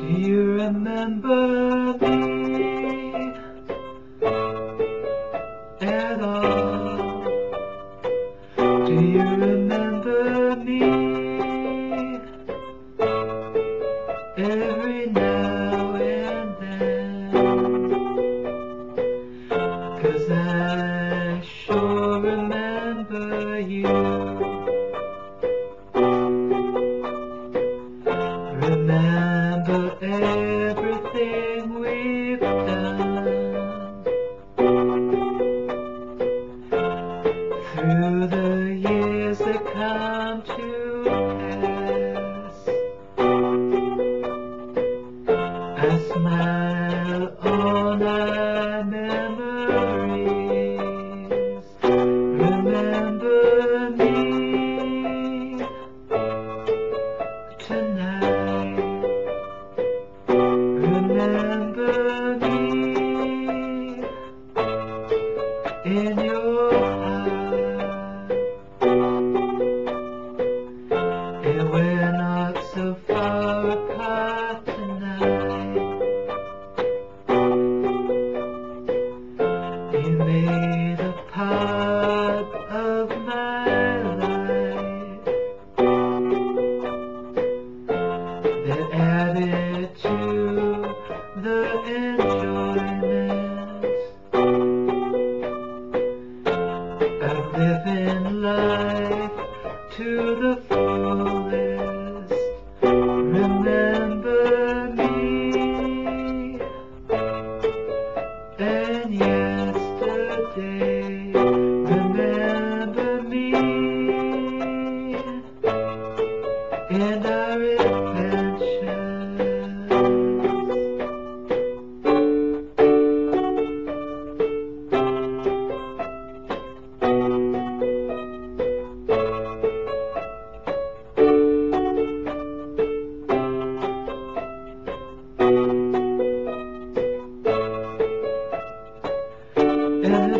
Do you remember me at all? Do you remember me every now and then? Cause I sure remember you. Come to pass. I smile on our memories. Remember me tonight. Remember me in your added to the enjoyment of living life to the fullest. Remember me and yesterday. Remember me and And